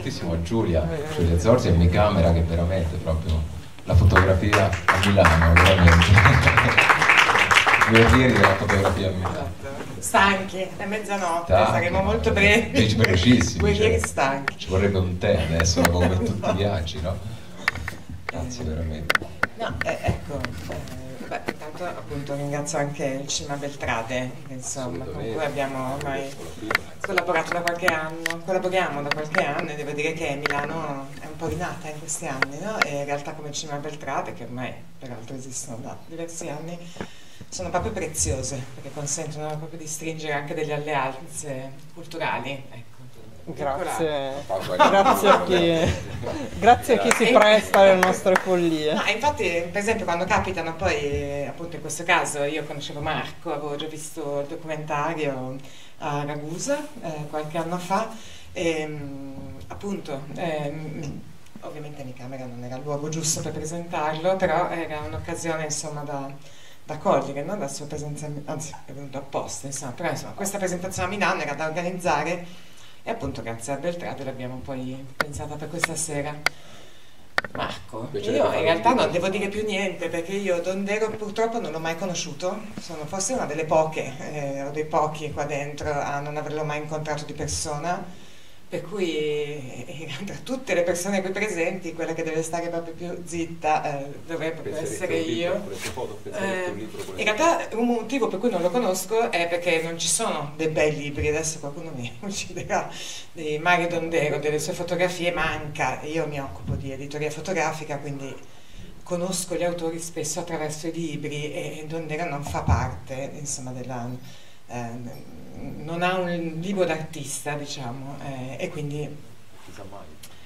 moltissimo a Giulia, Giulia Zorzi e mi camera che veramente proprio la fotografia a Milano, veramente. Due ieri della fotografia a Milano. Stanchi, è mezzanotte, saremo molto brevi. Due cioè, stanchi. Ci vorrebbe un tè adesso, come per tutti i viaggi, no? Grazie veramente. No, eh, ecco, eh, intanto appunto ringrazio anche il Cinema Beltrade, insomma, con cui abbiamo ormai collaborato da qualche anno, collaboriamo da qualche anno e devo dire che Milano è un po' rinata in questi anni, no? E in realtà come il Cinema Beltrade, che ormai peraltro esistono da diversi anni, sono proprio preziose perché consentono proprio di stringere anche delle alleanze culturali. Ecco. Grazie, grazie a chi, grazie a chi si presta alle nostre follie. No, infatti, per esempio, quando capitano poi, eh, appunto in questo caso, io conoscevo Marco, avevo già visto il documentario a Ragusa eh, qualche anno fa, e mm, appunto, ehm, ovviamente in camera non era il luogo giusto per presentarlo, però era un'occasione insomma da, da cogliere, no? la sua presenza, anzi è venuto apposta, insomma, però insomma, questa presentazione a Milano era da organizzare e appunto grazie a Beltrade l'abbiamo poi pensata per questa sera. Marco, io in realtà non devo dire più niente perché io Dondero purtroppo non l'ho mai conosciuto, sono forse una delle poche eh, o dei pochi qua dentro a non averlo mai incontrato di persona per cui eh, tra tutte le persone qui presenti quella che deve stare proprio più zitta eh, dovrebbe proprio essere io. eh, in realtà un motivo per cui non lo conosco è perché non ci sono dei bei libri. Adesso qualcuno mi ucciderà. Di Mario Dondero delle sue fotografie manca. Io mi occupo di editoria fotografica quindi conosco gli autori spesso attraverso i libri e Dondero non fa parte insomma della eh, non ha un libro d'artista, diciamo, eh, e quindi... Si sa mai.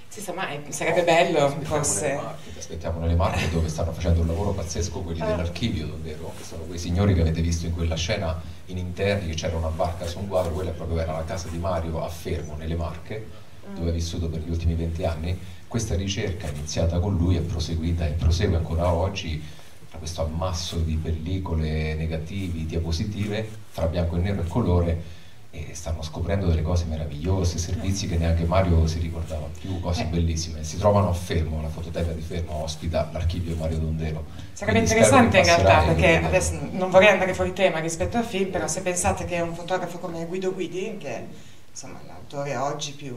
Si sa mai, sarebbe bello Aspettiamo forse... Marche, ti aspettiamo nelle Marche dove stanno facendo un lavoro pazzesco quelli Ah. dell'archivio, davvero, che sono quei signori che avete visto in quella scena in interni, che c'era una barca su un quadro, quella proprio era la casa di Mario a Fermo, nelle Marche, dove ha vissuto per gli ultimi 20 anni. Questa ricerca iniziata con lui è proseguita e prosegue ancora oggi tra questo ammasso di pellicole negativi, diapositive, fra bianco e nero e colore, e stanno scoprendo delle cose meravigliose, servizi che neanche Mario si ricordava più, cose Eh. bellissime. Si trovano a Fermo, la fototeca di Fermo ospita l'archivio Mario Dondero. Sarebbe Quindi interessante in realtà perché adesso non vorrei andare fuori tema rispetto al film, però se pensate che un fotografo come Guido Guidi, che è insomma, l'autore oggi più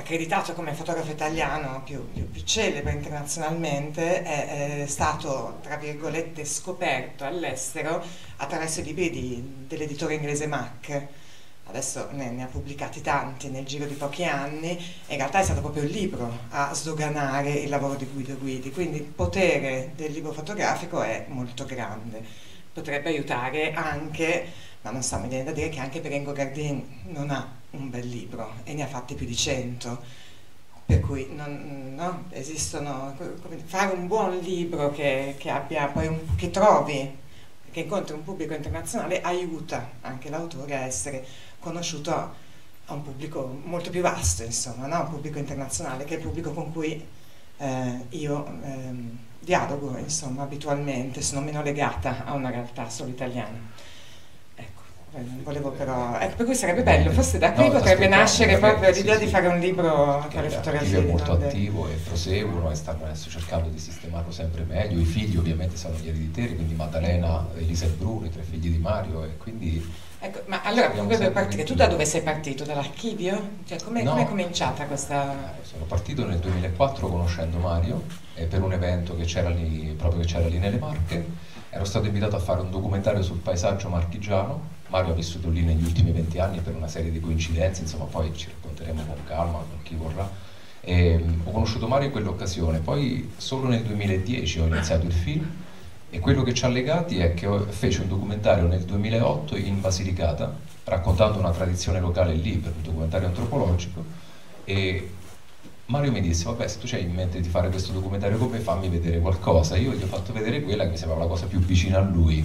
accreditato come fotografo italiano più, più- più celebre internazionalmente, è, è stato tra virgolette scoperto all'estero attraverso i libri di- dell'editore inglese Mac. Adesso ne, ne ha pubblicati tanti nel giro di pochi anni in realtà è stato proprio il libro a sdoganare il lavoro di Guido Guidi, quindi il potere del libro fotografico è molto grande. Potrebbe aiutare anche, ma non so, mi viene da dire che anche Berengo Gardin non ha un bel libro e ne ha fatti più di cento. Per cui non, no, esistono, fare un buon libro che, che un- che trovi, che incontri un pubblico internazionale aiuta anche l'autore a essere conosciuto a, a un pubblico molto più vasto, insomma, no? un pubblico internazionale che è il pubblico con cui eh, io ehm, dialogo insomma, abitualmente, sono meno legata a una realtà solo italiana. Eh, volevo però, ecco, per cui sarebbe bello, forse da qui No, potrebbe nascere proprio sì, l'idea sì. di fare un libro Che con le l'archivio fotografie è molto attivo e proseguono e stanno adesso cercando di sistemarlo sempre meglio. I figli ovviamente sono gli erediteri, quindi Maddalena, Elisa e Bruno, i tre figli di Mario e quindi Ecco, ma allora proprio partire, tu da dove sei partito? Dall'archivio? Cioè, come No. è cominciata questa... Eh, Sono partito nel 2004 conoscendo Mario e per un evento che c'era lì, proprio che c'era lì nelle Marche. Ero stato invitato a fare un documentario sul paesaggio marchigiano. Mario ha vissuto lì negli ultimi 20 anni per una serie di coincidenze, insomma poi ci racconteremo con calma, con chi vorrà. E, mm, ho conosciuto Mario in quell'occasione, poi solo nel 2010 ho iniziato il film e quello che ci ha legati è che fece un documentario nel 2008 in Basilicata raccontando una tradizione locale lì per un documentario antropologico e Mario mi disse vabbè se tu hai in mente di fare questo documentario con me fammi vedere qualcosa io gli ho fatto vedere quella che mi sembrava la cosa più vicina a lui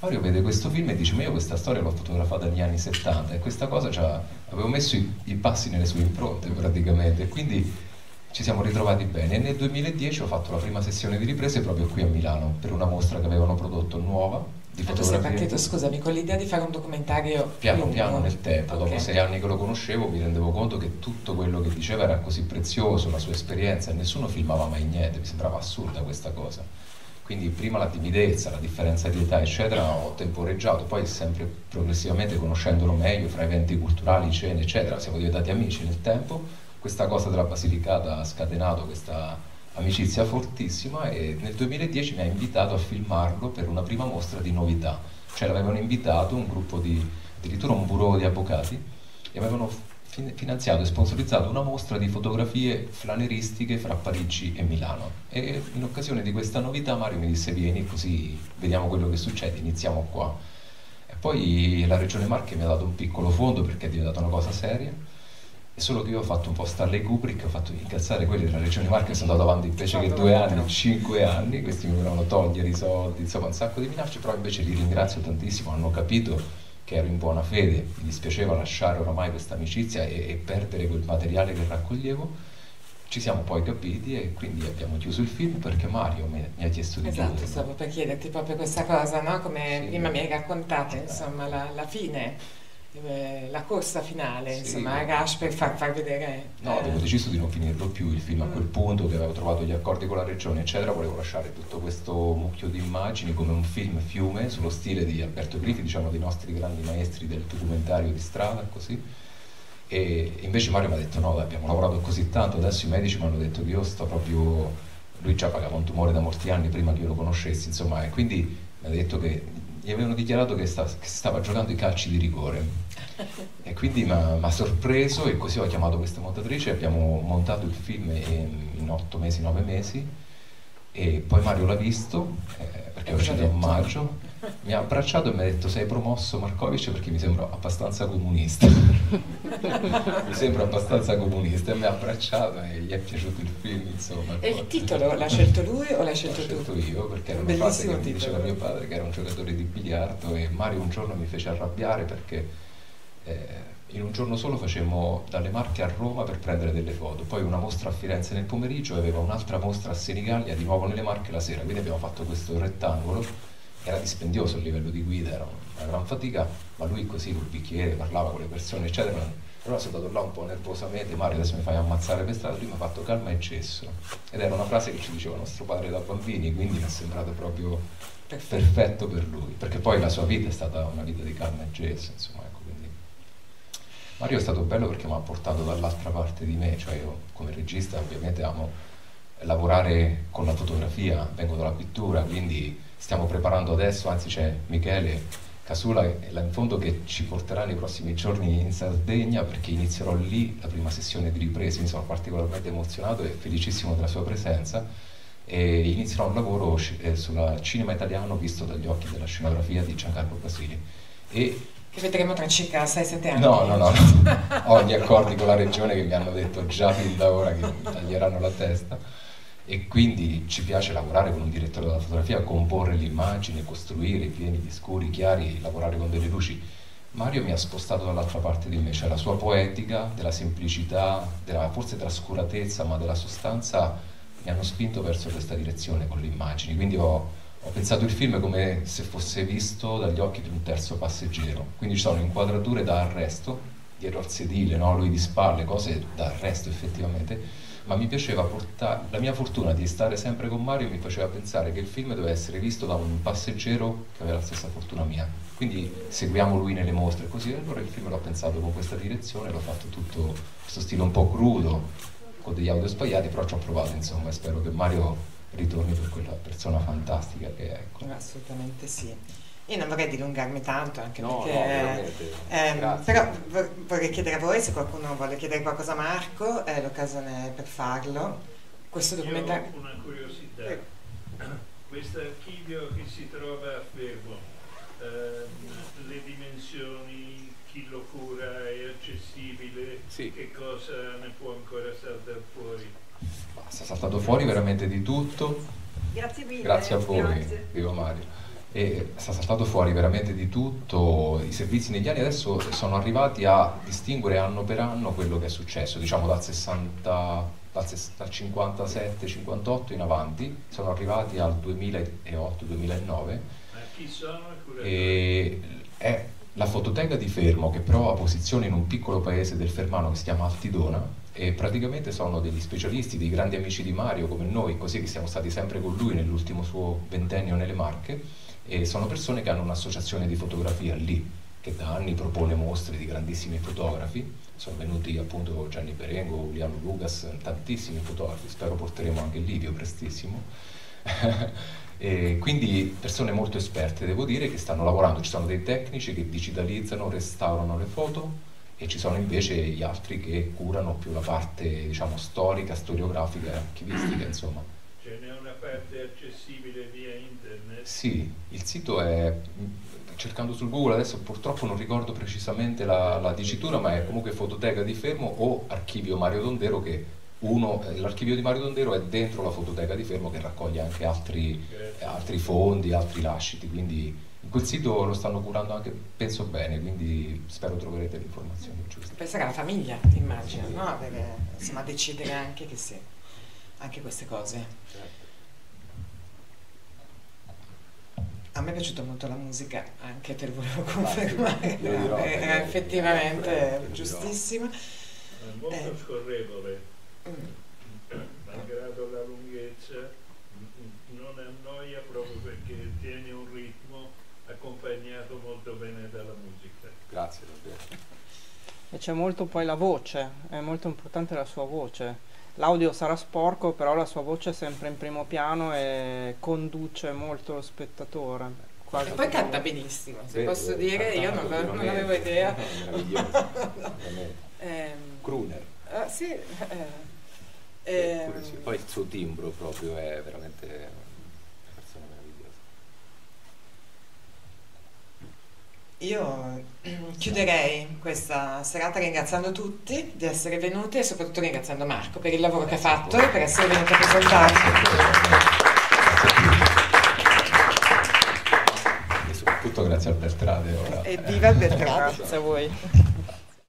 Mario vede questo film e dice ma io questa storia l'ho fotografata negli anni 70 e questa cosa c'ha- avevo messo i, i passi nelle sue impronte praticamente e quindi ci siamo ritrovati bene e nel 2010 ho fatto la prima sessione di riprese proprio qui a Milano per una mostra che avevano prodotto nuova di fotografia. Tu sei partito, scusami, con l'idea di fare un documentario piano lungo. piano nel tempo, okay. dopo sei anni che lo conoscevo mi rendevo conto che tutto quello che diceva era così prezioso, la sua esperienza e nessuno filmava mai niente, mi sembrava assurda questa cosa. Quindi prima la timidezza, la differenza di età eccetera ho temporeggiato, poi sempre progressivamente conoscendolo meglio fra eventi culturali, cene eccetera, siamo diventati amici nel tempo, questa cosa della Basilicata ha scatenato questa amicizia fortissima e nel 2010 mi ha invitato a filmarlo per una prima mostra di novità, cioè l'avevano invitato un gruppo di, addirittura un bureau di avvocati e avevano finanziato e sponsorizzato una mostra di fotografie flaneristiche fra Parigi e Milano. E in occasione di questa novità Mario mi disse vieni così vediamo quello che succede, iniziamo qua. E poi la regione Marche mi ha dato un piccolo fondo perché è diventata una cosa seria solo che io ho fatto un po' Stanley Kubrick, ho fatto incazzare quelli della regione Marche, sono andato avanti invece che due anni, cinque anni, questi mi volevano togliere i soldi, insomma un sacco di minacce, però invece li ringrazio tantissimo, hanno capito che ero in buona fede, mi dispiaceva lasciare oramai questa amicizia e, e perdere quel materiale che raccoglievo. Ci siamo poi capiti e quindi abbiamo chiuso il film perché Mario mi, mi ha chiesto di esatto, chiudere. Esatto, stavo per chiederti proprio questa cosa, no? come sì. prima mi hai raccontato, insomma, la, la fine la corsa finale, sì, insomma, a Gash per far, far vedere... No, eh. avevo deciso di non finirlo più il film a quel mm. punto, che avevo trovato gli accordi con la regione, eccetera, volevo lasciare tutto questo mucchio di immagini come un film fiume, sullo stile di Alberto Griffi, diciamo dei nostri grandi maestri del documentario di strada, così. E invece Mario mi ha detto no, abbiamo lavorato così tanto, adesso i medici mi hanno detto che io sto proprio... Lui già pagava un tumore da molti anni prima che io lo conoscessi, insomma, e quindi mi ha detto che gli avevano dichiarato che, sta, che stava giocando i calci di rigore. E quindi mi ha sorpreso e così ho chiamato questa montatrice abbiamo montato il film in, 8 mesi, 9 mesi e poi Mario l'ha visto eh, perché è uscito a maggio. Mi ha abbracciato e mi ha detto sei promosso Markovic? Perché mi sembra abbastanza comunista mi sembra abbastanza comunista e mi ha abbracciato e gli è piaciuto il film insomma. E il titolo l'ha scelto lui o l'hai scelto tu? L'ho scelto io perché era una frase che mi diceva mio padre che era un giocatore di biliardo e Mario un giorno mi fece arrabbiare perché eh, in un giorno solo facemmo dalle Marche a Roma per prendere delle foto, poi una mostra a Firenze nel pomeriggio e aveva un'altra mostra a Senigallia di nuovo nelle Marche la sera, quindi abbiamo fatto questo rettangolo, era dispendioso a livello di guida, era una gran fatica, ma lui così col bicchiere parlava con le persone eccetera, allora sono andato là un po' nervosamente, Mario adesso mi fai ammazzare per strada, lui mi ha fatto calma e cesso, ed era una frase che ci diceva nostro padre da bambini, quindi mi è sembrato proprio perfetto. per lui, perché poi la sua vita è stata una vita di calma e gesso, insomma Mario è stato bello perché mi ha portato dall'altra parte di me, cioè io come regista ovviamente amo lavorare con la fotografia, vengo dalla pittura, quindi stiamo preparando adesso, anzi c'è Michele Casula in fondo che ci porterà nei prossimi giorni in Sardegna perché inizierò lì la prima sessione di riprese, mi sono particolarmente emozionato e felicissimo della sua presenza e inizierò un lavoro eh, sul cinema italiano visto dagli occhi della scenografia di Giancarlo Basili e che vedremo tra circa 6-7 anni. No, no, no, no. ho gli accordi con la regione che mi hanno detto già fin da ora che mi taglieranno la testa e quindi ci piace lavorare con un direttore della fotografia, comporre l'immagine, costruire i pieni di scuri, chiari, lavorare con delle luci. Mario mi ha spostato dall'altra parte di me, cioè la sua poetica, della semplicità, della, forse della scuratezza, ma della sostanza mi hanno spinto verso questa direzione con le immagini. Quindi ho, ho pensato il film come se fosse visto dagli occhi di un terzo passeggero, quindi ci sono inquadrature da arresto, dietro al sedile, no? lui di spalle, cose da arresto effettivamente, ma mi piaceva portare, la mia fortuna di stare sempre con Mario mi faceva pensare che il film doveva essere visto da un passeggero che aveva la stessa fortuna mia, quindi seguiamo lui nelle mostre così, allora il film l'ho pensato con questa direzione, l'ho fatto tutto questo stile un po' crudo, con degli audio sbagliati, però ci ho provato insomma e spero che Mario ritorni per quella persona fantastica che è. Ecco. Assolutamente sì. Io non vorrei dilungarmi tanto anche no, perché no, ehm, però vorrei chiedere a voi se qualcuno vuole chiedere qualcosa a Marco, è l'occasione per farlo. Questo documentario. Io ho una curiosità. Eh. Questo archivio che si trova a Fermo, ehm, le dimensioni, chi lo cura, è accessibile, sì. che cosa ne può ancora saltare fuori? Sta saltato fuori veramente di tutto. Grazie mille. Grazie a voi, grazie. vivo Mario. E sta saltato fuori veramente di tutto, i servizi negli anni adesso sono arrivati a distinguere anno per anno quello che è successo, diciamo dal 60, dal 57-58 in avanti, sono arrivati al 2008-2009 Chi sono e è la fototeca di Fermo che però ha posizione in un piccolo paese del Fermano che si chiama Altidona e praticamente sono degli specialisti, dei grandi amici di Mario come noi, così che siamo stati sempre con lui nell'ultimo suo ventennio nelle Marche e sono persone che hanno un'associazione di fotografia lì che da anni propone mostre di grandissimi fotografi, sono venuti appunto Gianni Berengo, Uliano Lucas, tantissimi fotografi, spero porteremo anche Livio prestissimo. e quindi persone molto esperte, devo dire, che stanno lavorando, ci sono dei tecnici che digitalizzano, restaurano le foto e ci sono invece gli altri che curano più la parte diciamo, storica, storiografica archivistica, insomma. Ce n'è una parte accessibile via internet? Sì, il sito è cercando sul Google adesso purtroppo non ricordo precisamente la, la, dicitura, ma è comunque Fototeca di Fermo o Archivio Mario Dondero che uno, eh, l'archivio di Mario Dondero è dentro la Fototeca di Fermo che raccoglie anche altri, altri fondi, altri lasciti, quindi quel sito lo stanno curando anche, penso bene, quindi spero troverete le informazioni giuste. Pensa che la famiglia, immagino, no? Perché insomma decidere anche che sì, anche queste cose. Certo. A me è piaciuta molto la musica, anche te lo volevo confermare, dirò, è, è effettivamente giustissima. È molto eh. scorrevole, mm. malgrado la lunghezza, non annoia proprio perché tiene un ritmo accompagnato molto bene dalla musica. Grazie davvero. E c'è molto poi la voce, è molto importante la sua voce L'audio sarà sporco, però la sua voce è sempre in primo piano e conduce molto lo spettatore. Quasi e poi canta benissimo, se Beh, posso dire, io non, non avevo idea. Meraviglioso, Crooner. Uh, sì, eh, eh, sì. Poi il suo timbro proprio è veramente Io chiuderei questa serata ringraziando tutti di essere venuti e soprattutto ringraziando Marco per il lavoro che ha fatto e per essere venuto a presentare. E soprattutto grazie al Beltrade. Ora. E viva il Beltrade! grazie a voi.